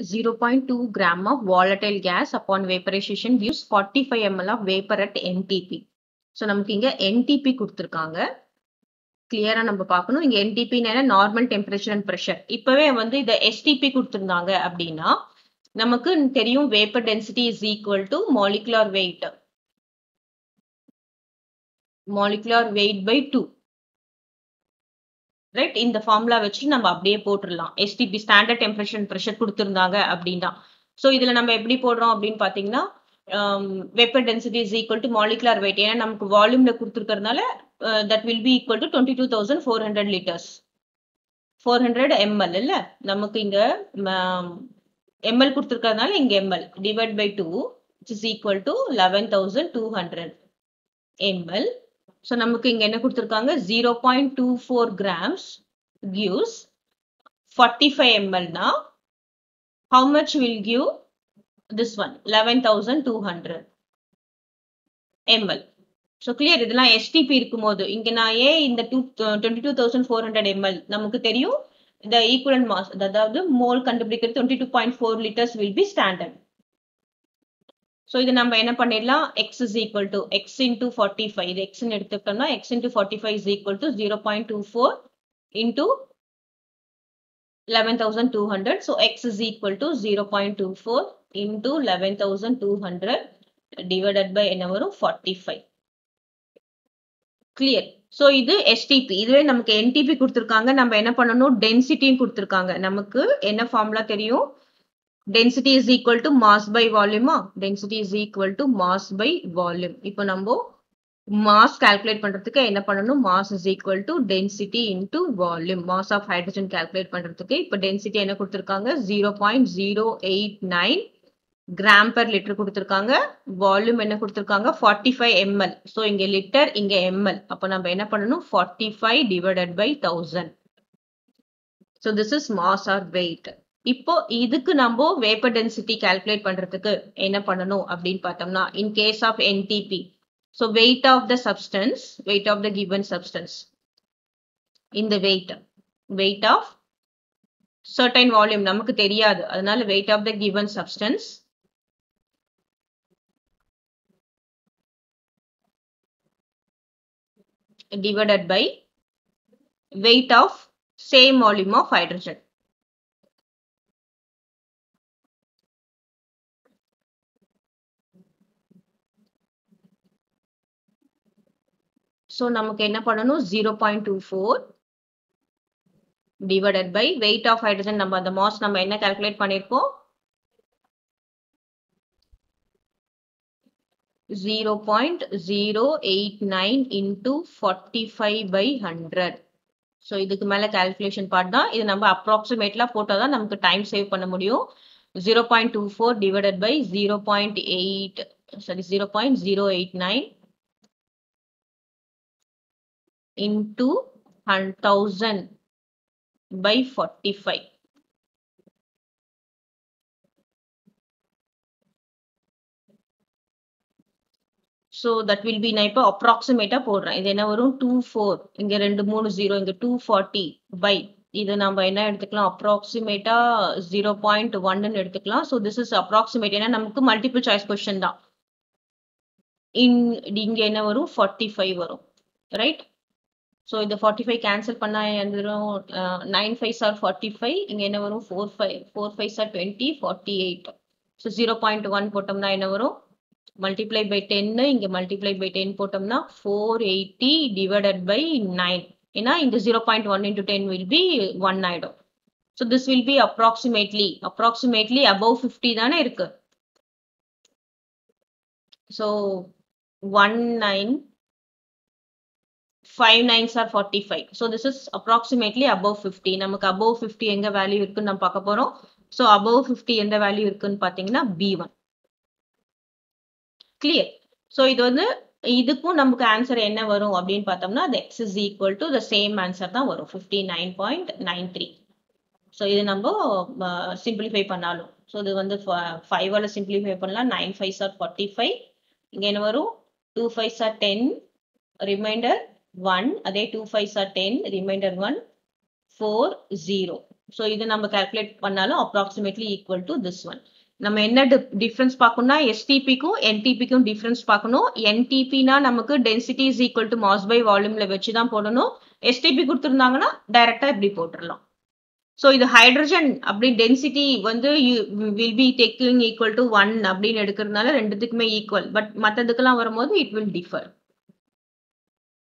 0.2 gram of volatile gas upon vaporization gives 45 ml of vapor at NTP. So நமக்கு இங்க NTP கொடுத்துருக்காங்க. கிளியரா நம்ம பார்க்கணும். இங்க NTP normal temperature and pressure இப்பவே வந்து இதை எஸ்டிபி கொடுத்துருந்தாங்க அப்படின்னா நமக்கு தெரியும் vapour density is equal to molecular weight molecular weight by two right இந்த ஃபார்முலா வச்சு நம்ம அப்படியே போட்டுடலாம். எஸ்டிபி ஸ்டாண்டர்ட் டெம்பரேச்சர் ப்ரெஷர் கொடுத்துருந்தாங்க அப்படின்னா. ஸோ இதுல நம்ம எப்படி போடுறோம் அப்படின்னு பாத்தீங்கன்னா vapour density is equal to molecular weight ஏன்னா நமக்கு வால்யூம்ல கொடுத்துருக்கறதுனால that will be equal to twenty two thousand four hundred litres four hundred ML இல்ல? நமக்கு இங்க um, எம்எல் கொடுத்துருக்கறதுனால இங்க ML divide by two is equal to eleven thousand two hundred ML so நமக்கு இங்க என்ன கொடுத்துருக்காங்க? Zero point two four grams gives forty five எம்எல்னா how much will give this one eleven thousand two hundred ML so clear இதெல்லாம் STP இருக்கும்போது இங்க நான் ஏன் இந்த two twenty two thousand four hundred ML நமக்கு தெரியும்? இந்த ஈக்குவலன் மாஸ் அதாவது மோல் கண்டுபிடிக்கிறது twenty two point four litres will be standard so இது நம்ம என்ன பண்ணிடலாம்? X is equal to X into forty five இது எக்ஸ்ன்னு எடுத்துக்கிட்டோம்னா X into forty five is equal to zero point two four into eleven thousand two hundred so X is equal to zero point two four into eleven thousand two hundred divided by என்ன வரும்? Forty five clear so இது STP இதுவே நமக்கு NDB கொடுத்துருக்காங்க. நம்ம என்ன பண்ணணும்? டென்சிட்டியும் கொடுத்துருக்காங்க. நமக்கு என்ன ஃபார்முலா தெரியும்? Density is equal to mass by வால்யூமா density is equal to mass by volume இப்போ நம்ம மாஸ் கால்குலேட் பண்றதுக்கு என்ன பண்ணணும்? Mass is equal to density into volume mass of hydrogen calculate பண்றதுக்கு இப்போ டென்சிட்டி என்ன கொடுத்துருக்காங்க? Zero point zero eight nine gram per litre கொடுத்துருக்காங்க. வால்யூம் என்ன கொடுத்துருக்காங்க? ஃபார்ட்டி ஃபைவ் எம்எல் ஸோ இங்க லிட்டர் இங்க எம்எல் அப்போ நம்ம என்ன பண்ணணும்? Forty five divided by thousand so this is mass or weight இப்போ இதுக்கு நம்ம வேப்பர் டென்சிட்டி கால்குலேட் பண்றதுக்கு என்ன பண்ணணும் அப்படின்னு பார்த்தோம்னா in case of NTP so weight of the substance weight of the given substance இந்த weight weight of certain volume நமக்கு தெரியாது. அதனால weight of the given substance divided by weight of same volume of hydrogen. So நமக்கு என்ன பண்ணணும்? Zero point two four divided by weight of hydrogen நம்ம அந்த mass நம்ம என்ன கால்குலேட் பண்ணியிருக்கோம் zero point zero eight nine into forty five by hundred so இதுக்கு மேலே கால்குலேஷன் பார்ட் தான். இது நம்ம அப்ராக்சிமேட்லாம் போட்டால் தான் நமக்கு டைம் சேவ் பண்ண முடியும். Zero point two four divided by zero point eight sorry zero point zero eight nine into 1000 by 45. So that will be நான் இப்போ அப்ராக்சிமேட்டா போடுறேன். இது என்ன வரும்? டூ ஃபோர் இங்க ரெண்டு மூணு ஜீரோ இங்க டூ ஃபார்ட்டி பை இது நம்ம என்ன எடுத்துக்கலாம்? அப்ராக்சிமேட்டா ஜீரோ பாயிண்ட் ஒன்னு எடுத்துக்கலாம். ஸோ திஸ் இஸ் அப்ராக்சிமேட் ஏன்னா நமக்கு மல்டிபிள் சாய்ஸ் கொஸ்டின் தான். இன் இங்க என்ன வரும்? ஃபார்ட்டி ஃபைவ் வரும். ரைட் ஸோ இந்த ஃபார்ட்டி ஃபைவ் கேன்சல் பண்ணா வரும் nine five are forty five இங்க என்ன வரும்? Four five four five are twenty forty eight so zero point one போட்டோம்னா என்ன வரும்? மல்டிப்ளை பை டென்னு இங்க மல்டிப்ளை பை டென் போட்டோம்னா four eighty divided by nine ஏன்னா இந்த zero point one into ten will be one ஆயிடும். So this will be approximately approximately above fifty தானே இருக்கு. So one nine five nines are forty five so this is approximately above fifty நமக்கு above fifty எங்க value இருக்குன்னு நம்ம பார்க்க போறோம். So above fifty எந்த வேல்யூ இருக்குன்னு பார்த்தீங்கன்னா பி ஒன் கிளியர் ஸோ இது வந்து இதுக்கும் நமக்கு ஆன்சர் என்ன வரும் அப்படின்னு பார்த்தோம்னா அது X is equal to the same answer தான் வரும். Fifty nine point nine three so இது நம்ம சிம்பிளிஃபை பண்ணாலும். ஸோ இது வந்து ஃபைவால் சிம்பிளிஃபை பண்ணலாம். Nine five are forty five இங்கே என்ன வரும்? Two five are ten remainder one அதே two five are ten remainder one four zero so இது நம்ம கால்குலேட் பண்ணாலும் approximately equal to this one நம்ம என்ன டிஃப்ரென்ஸ் பார்க்கணும்னா எஸ்டிபிக்கும் என்டிபிக்கும் டிஃப்ரென்ஸ் பார்க்கணும். என்டிபினா நமக்கு density is equal to mass by வால்யூம்ல வச்சு தான் போடணும். எஸ்டிபி கொடுத்துருந்தாங்கன்னா டைரக்டா இப்படி போட்டுடலாம் ஸோ இது ஹைட்ரஜன் அப்படி டென்சிட்டி வந்து will be taking equal to one அப்படின்னு எடுக்கிறதுனால ரெண்டுத்துக்குமே ஈக்குவல் பட் மற்றதுக்கெல்லாம் வரும்போது இட் வில் டிஃபர்